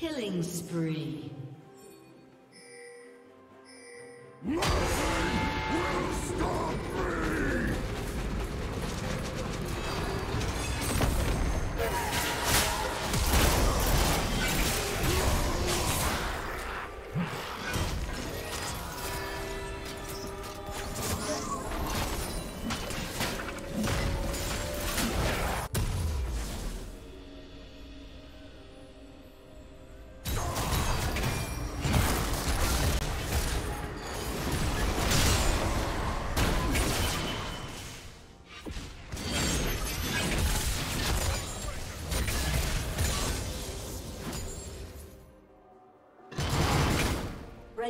Killing spree.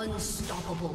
Unstoppable.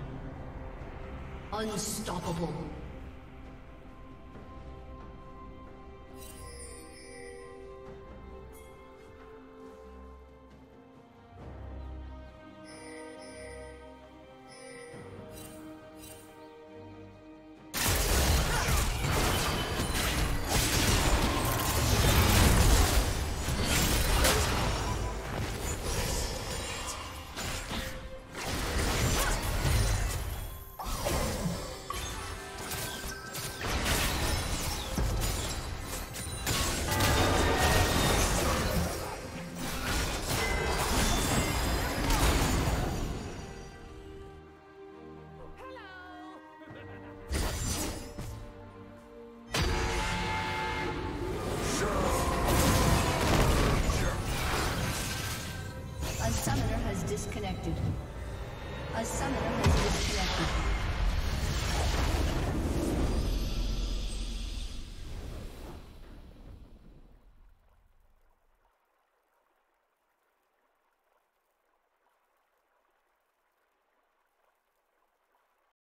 Unstoppable. A summit.